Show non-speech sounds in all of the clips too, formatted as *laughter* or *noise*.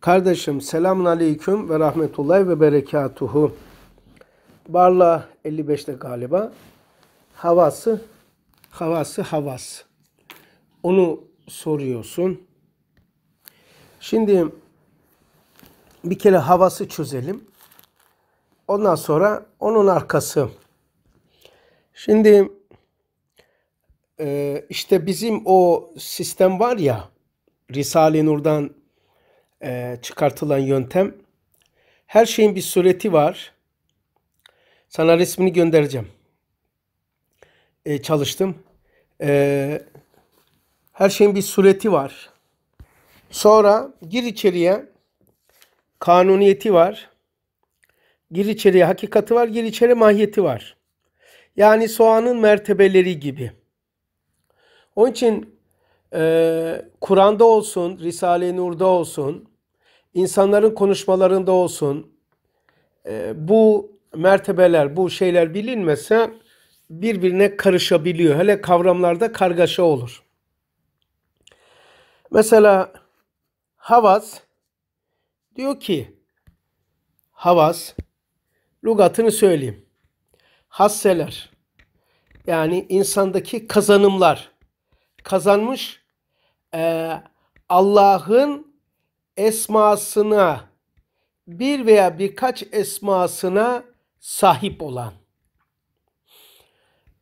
Kardeşim selamun aleyküm ve rahmetullahi ve berekatuhu. Barla 55'te galiba. Havası, havası havas. Onu soruyorsun. Şimdi bir kere havası çözelim. Ondan sonra onun arkası. Şimdi e, işte bizim o sistem var ya Risale-i Nur'dan e, çıkartılan yöntem. Her şeyin bir sureti var. Sana resmini göndereceğim. E, çalıştım. E, her şeyin bir sureti var. Sonra gir içeriye. Kanuniyeti var. Gir içeriye hakikati var. Gir içeri mahiyeti var. Yani soğanın mertebeleri gibi. Onun için e, Kur'an'da olsun, Risale-i Nur'da olsun, insanların konuşmalarında olsun, e, bu mertebeler, bu şeyler bilinmese birbirine karışabiliyor. Hele kavramlarda kargaşa olur. Mesela havas diyor ki havas lugatını söyleyeyim. Hasseler yani insandaki kazanımlar kazanmış e, Allah'ın esmasına bir veya birkaç esmasına sahip olan.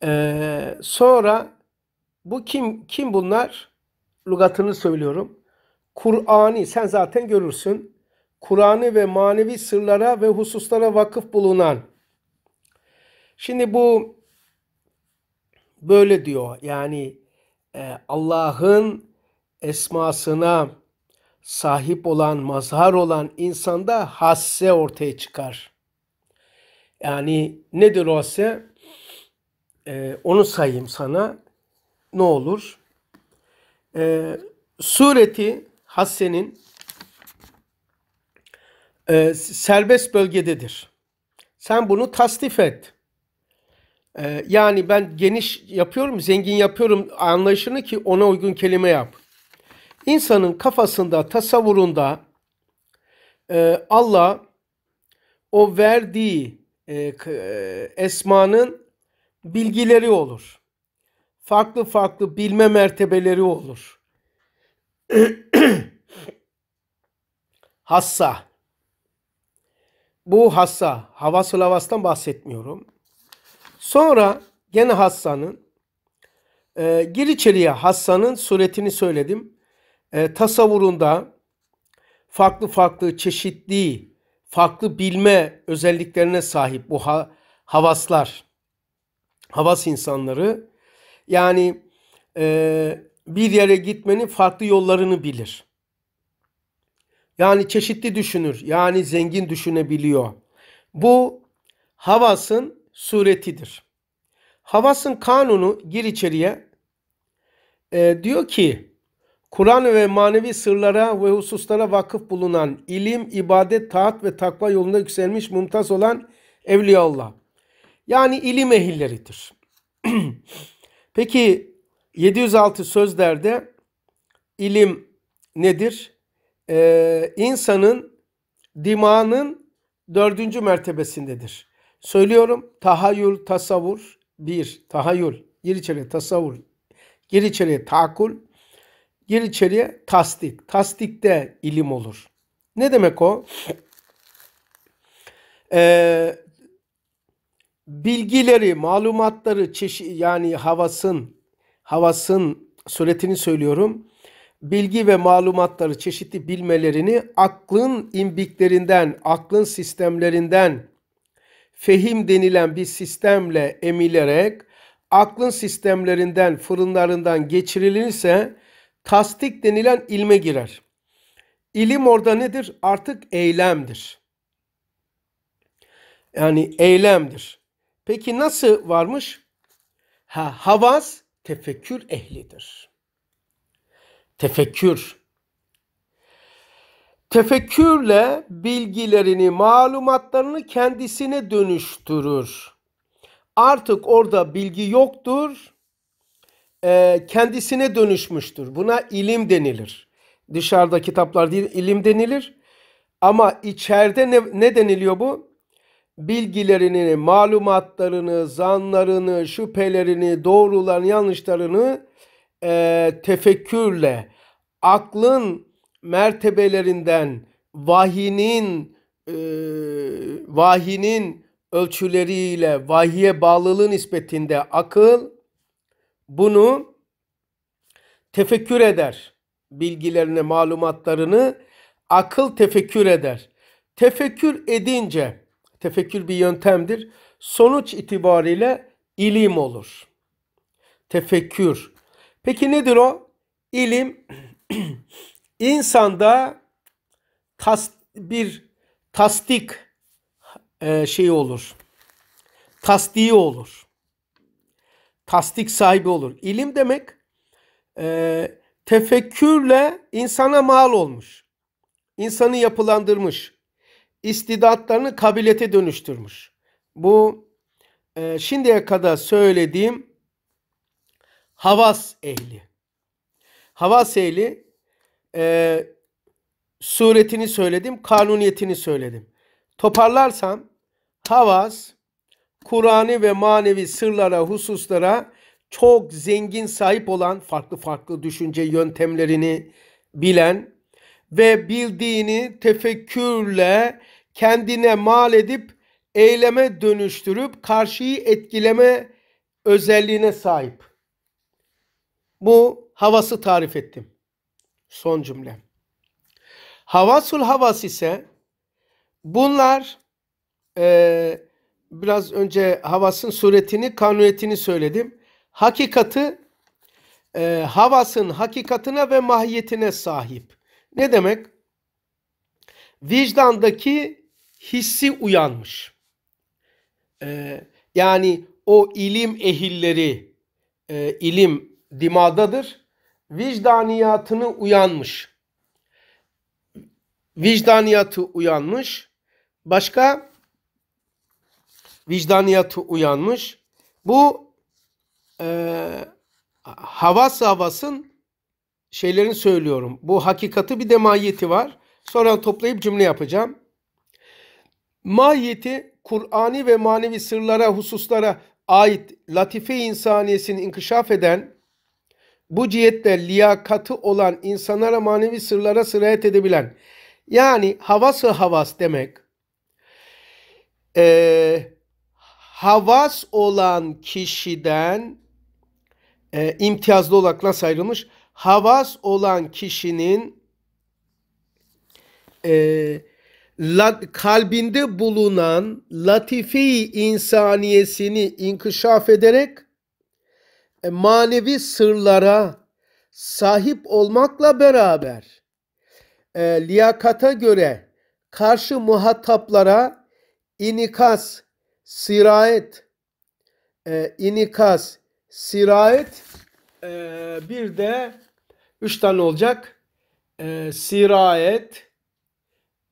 E, sonra bu kim kim bunlar? Lugatını söylüyorum. Kur'ani sen zaten görürsün. Kur'an'ı ve manevi sırlara ve hususlara vakıf bulunan. Şimdi bu böyle diyor. Yani e, Allah'ın esmasına sahip olan, mazhar olan insanda hasse ortaya çıkar. Yani nedir o hasse? Ee, onu sayayım sana. Ne olur? Ee, sureti hassenin e, serbest bölgededir. Sen bunu tasdif et. Ee, yani ben geniş yapıyorum, zengin yapıyorum anlayışını ki ona uygun kelime yap. İnsanın kafasında, tasavvurunda e, Allah o verdiği e, e, esmanın bilgileri olur. Farklı farklı bilme mertebeleri olur. *clears throat* hassa. Bu hassa. Havas-ı lavastan bahsetmiyorum. Sonra gene hassanın e, gir içeriye hassanın suretini söyledim e, tasavvurunda farklı farklı çeşitli, farklı bilme özelliklerine sahip bu ha, havaslar, havas insanları. Yani e, bir yere gitmenin farklı yollarını bilir. Yani çeşitli düşünür, yani zengin düşünebiliyor. Bu havasın suretidir. Havasın kanunu gir içeriye e, diyor ki Kur'an ve manevi sırlara ve hususlara vakıf bulunan, ilim, ibadet, taat ve takva yolunda yükselmiş mumtaz olan Evliyaullah. Yani ilim ehilleridir. *clears throat* Peki 706 sözlerde ilim nedir? Ee, insanın dimağının dördüncü mertebesindedir. Söylüyorum tahayyül, tasavvur, bir, tahayyül, gir içeri tasavvur, gir içeri takul, Gir içeriye tasdik. Tasdikte ilim olur. Ne demek o? Ee, bilgileri, malumatları, çeşit yani havasın, havasın suretini söylüyorum. Bilgi ve malumatları, çeşitli bilmelerini aklın imbiklerinden, aklın sistemlerinden, fehim denilen bir sistemle emilerek, aklın sistemlerinden, fırınlarından geçirilirse, tasdik denilen ilme girer. İlim orada nedir? Artık eylemdir. Yani eylemdir. Peki nasıl varmış? Ha, havas tefekkür ehlidir. Tefekkür. Tefekkürle bilgilerini, malumatlarını kendisine dönüştürür. Artık orada bilgi yoktur e, kendisine dönüşmüştür. Buna ilim denilir. Dışarıda kitaplar değil ilim denilir. Ama içeride ne, ne deniliyor bu? Bilgilerini, malumatlarını, zanlarını, şüphelerini, doğrularını, yanlışlarını e, tefekkürle, aklın mertebelerinden, vahinin e, vahinin ölçüleriyle vahiye bağlılığı nispetinde akıl bunu tefekkür eder. Bilgilerini, malumatlarını akıl tefekkür eder. Tefekkür edince, tefekkür bir yöntemdir. Sonuç itibariyle ilim olur. Tefekkür. Peki nedir o? İlim *clears throat* insanda tas, bir tasdik e, şeyi olur. Tasdiği olur. Tasdik sahibi olur. İlim demek e, tefekkürle insana mal olmuş. İnsanı yapılandırmış. İstidatlarını kabiliyete dönüştürmüş. Bu e, şimdiye kadar söylediğim havas ehli. Havas ehli e, suretini söyledim, kanuniyetini söyledim. Toparlarsam havas Kur'an'ı ve manevi sırlara, hususlara çok zengin sahip olan farklı farklı düşünce yöntemlerini bilen ve bildiğini tefekkürle kendine mal edip eyleme dönüştürüp karşıyı etkileme özelliğine sahip. Bu havası tarif ettim. Son cümle. Havasul havas ise bunlar e, biraz önce havasın suretini, kanuniyetini söyledim. Hakikati e, havasın hakikatine ve mahiyetine sahip. Ne demek? Vicdandaki hissi uyanmış. E, yani o ilim ehilleri, e, ilim dimadadır. Vicdaniyatını uyanmış. Vicdaniyatı uyanmış. Başka? Vicdaniyatı uyanmış. Bu e, havas havasın şeylerini söylüyorum. Bu hakikati bir de mahiyeti var. Sonra toplayıp cümle yapacağım. Mahiyeti Kur'ani ve manevi sırlara, hususlara ait latife insaniyesini inkişaf eden bu cihette liyakatı olan insanlara manevi sırlara sirayet edebilen yani havası havas demek e, havas olan kişiden e, imtiyazlı olarak nasıl ayrılmış? Havas olan kişinin e, la, kalbinde bulunan latife-i insaniyesini inkişaf ederek e, manevi sırlara sahip olmakla beraber e, liyakata göre karşı muhataplara inikas, sirayet, e, inikas, sirayet e, bir de üç tane olacak. E, sirayet,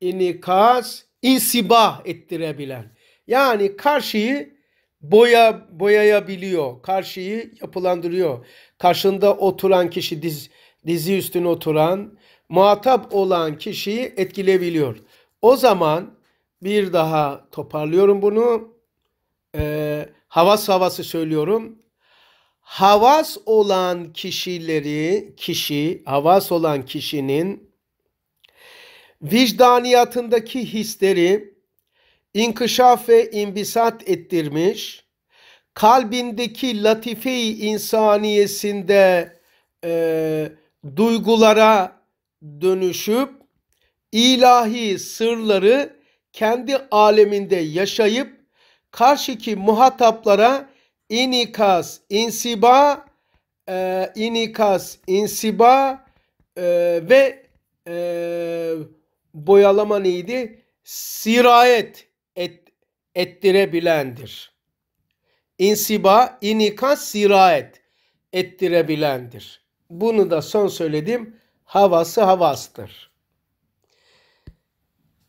inikas, insibah ettirebilen. Yani karşıyı boya boyayabiliyor. Karşıyı yapılandırıyor. Karşında oturan kişi diz, dizi üstüne oturan muhatap olan kişiyi etkileyebiliyor. O zaman bir daha toparlıyorum bunu. Ee, havas havası söylüyorum. Havas olan kişileri, kişi, havas olan kişinin vicdaniyatındaki hisleri inkişaf ve imbisat ettirmiş, kalbindeki latife-i insaniyesinde e, duygulara dönüşüp ilahi sırları kendi aleminde yaşayıp karşıki muhataplara inikas, insiba, e, inikas, insiba e, ve e, boyalama neydi? Sirayet et, ettirebilendir. İnsiba, inikas, sirayet ettirebilendir. Bunu da son söyledim. Havası havastır.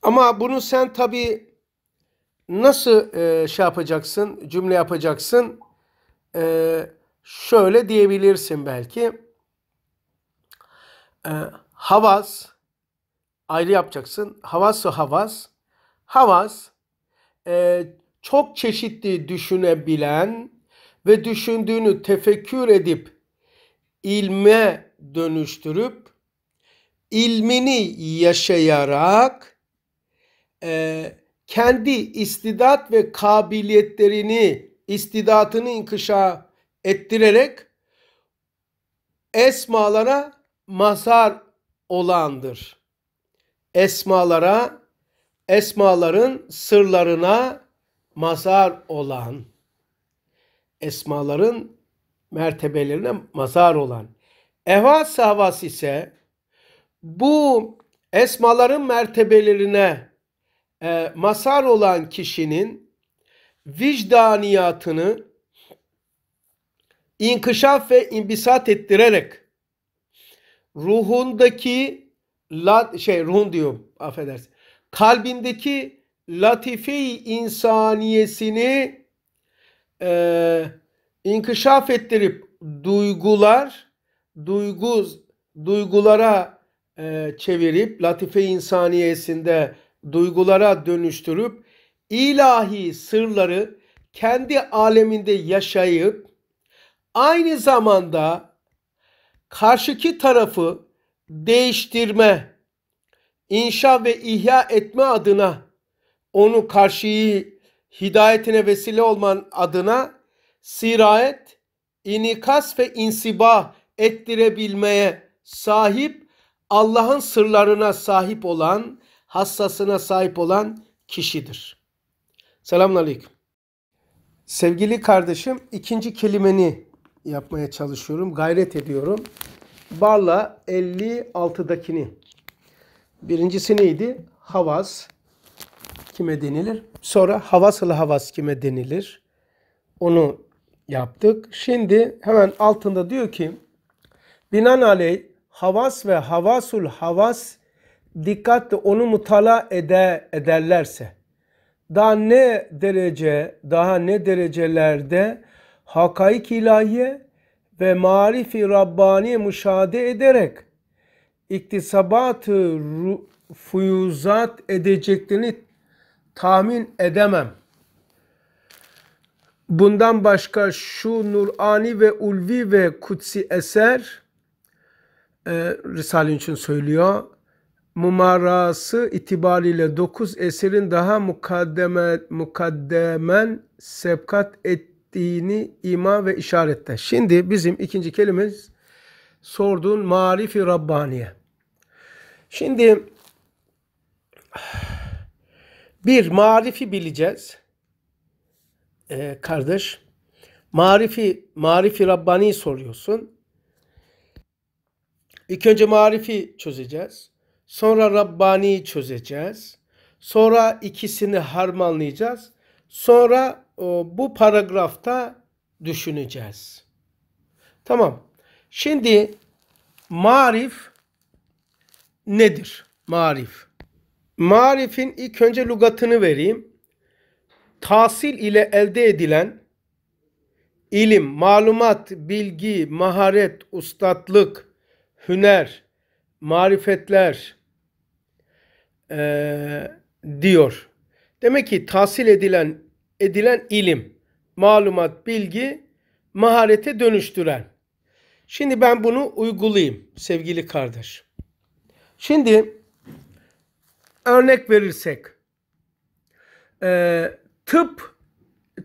Ama bunu sen tabi nasıl e, şey yapacaksın, cümle yapacaksın? E, şöyle diyebilirsin belki. E, havas ayrı yapacaksın. Havası havas. Havas e, çok çeşitli düşünebilen ve düşündüğünü tefekkür edip ilme dönüştürüp ilmini yaşayarak e, kendi istidat ve kabiliyetlerini, istidatını inkışa ettirerek esmalara mazhar olandır. Esmalara, esmaların sırlarına mazhar olan, esmaların mertebelerine mazhar olan. Ehvas havas ise bu esmaların mertebelerine e, mazhar olan kişinin vicdaniyatını inkışaf ve imbisat ettirerek ruhundaki la, şey ruhun diyorum affedersin. Kalbindeki latife-i insaniyesini e, inkışaf ettirip duygular duygu duygulara e, çevirip latife insaniyesinde duygulara dönüştürüp ilahi sırları kendi aleminde yaşayıp aynı zamanda karşıki tarafı değiştirme, inşa ve ihya etme adına onu karşıyı hidayetine vesile olman adına sirayet, inikas ve insiba ettirebilmeye sahip Allah'ın sırlarına sahip olan, hassasına sahip olan kişidir. Selamun Aleyküm. Sevgili kardeşim ikinci kelimeni yapmaya çalışıyorum. Gayret ediyorum. Barla 56'dakini. Birincisi neydi? Havas kime denilir? Sonra havasılı havas kime denilir? Onu yaptık. Şimdi hemen altında diyor ki binaenaleyh havas ve havasul havas dikkatle onu mutala ede, ederlerse daha ne derece daha ne derecelerde hakaik ilahiye ve marifi Rabbani müşahede ederek iktisabatı fuyuzat edeceklerini tahmin edemem. Bundan başka şu Nurani ve Ulvi ve Kutsi eser e, Risale için söylüyor. Mumarası itibariyle dokuz eserin daha mukaddeme, mukaddemen sebkat et ettiğini ima ve işarette. Şimdi bizim ikinci kelimemiz sorduğun marifi Rabbaniye. Şimdi bir marifi bileceğiz. Ee, kardeş marifi marifi Rabbani soruyorsun. İlk önce marifi çözeceğiz. Sonra Rabbani çözeceğiz. Sonra ikisini harmanlayacağız. Sonra bu paragrafta düşüneceğiz. Tamam. Şimdi marif nedir? Marif. Marifin ilk önce lugatını vereyim. Tahsil ile elde edilen ilim, malumat, bilgi, maharet, ustatlık, hüner, marifetler e, diyor. Demek ki tahsil edilen edilen ilim, malumat, bilgi maharete dönüştüren. Şimdi ben bunu uygulayayım sevgili kardeş. Şimdi örnek verirsek e, tıp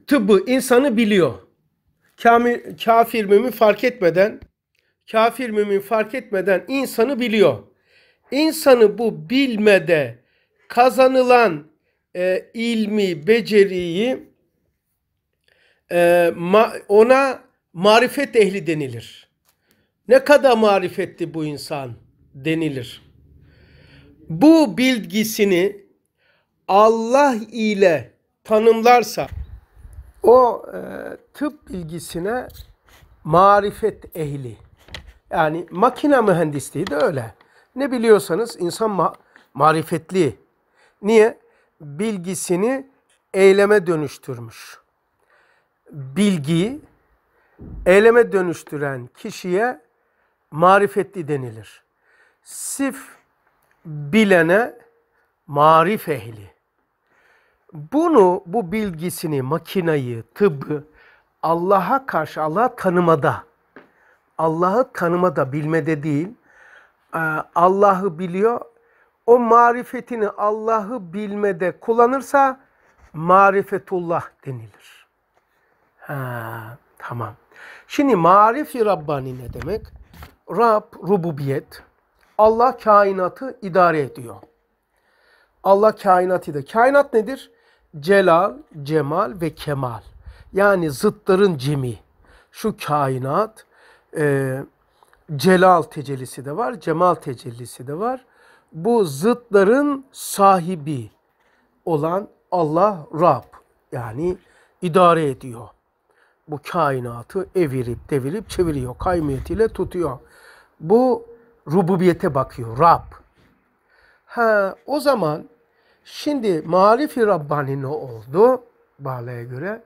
tıbbı insanı biliyor. Kamil, kafir mümin fark etmeden kafir mümin fark etmeden insanı biliyor. İnsanı bu bilmede kazanılan e, ilmi, beceriyi e, ma, ona marifet ehli denilir. Ne kadar marifetli bu insan denilir. Bu bilgisini Allah ile tanımlarsa o e, tıp bilgisine marifet ehli. Yani makine mühendisliği de öyle. Ne biliyorsanız insan ma marifetli. Niye? bilgisini eyleme dönüştürmüş. Bilgiyi eyleme dönüştüren kişiye marifetli denilir. Sif bilene marif ehli. Bunu, bu bilgisini, makinayı, tıbbı Allah'a karşı, Allah'ı tanımada, Allah'ı tanımada, bilmede değil, Allah'ı biliyor, o marifetini Allah'ı bilmede kullanırsa marifetullah denilir. Ha, tamam. Şimdi marifi Rabbani ne demek? Rab, rububiyet. Allah kainatı idare ediyor. Allah kainatı da. Kainat nedir? Celal, cemal ve kemal. Yani zıtların cemi. Şu kainat e, celal tecellisi de var, cemal tecellisi de var. Bu zıtların sahibi olan Allah Rab. Yani idare ediyor. Bu kainatı evirip devirip çeviriyor. Kaymiyetiyle tutuyor. Bu rububiyete bakıyor. Rab. Ha, o zaman şimdi marifi Rabbani ne oldu? Bağlaya göre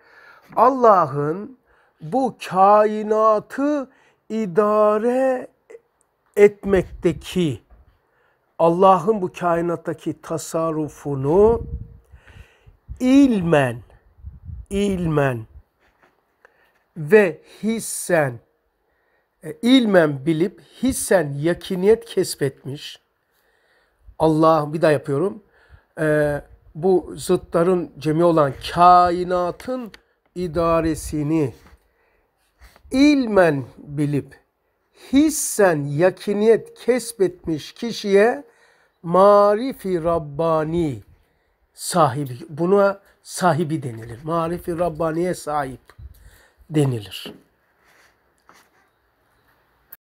Allah'ın bu kainatı idare etmekteki Allah'ın bu kainattaki tasarrufunu ilmen ilmen ve hissen e, ilmen bilip hissen yakiniyet kesbetmiş. Allah bir daha yapıyorum. E, bu zıtların cemi olan kainatın idaresini ilmen bilip hissen yakiniyet kesbetmiş kişiye marifi Rabbani sahibi buna sahibi denilir. Marifi Rabbaniye sahip denilir.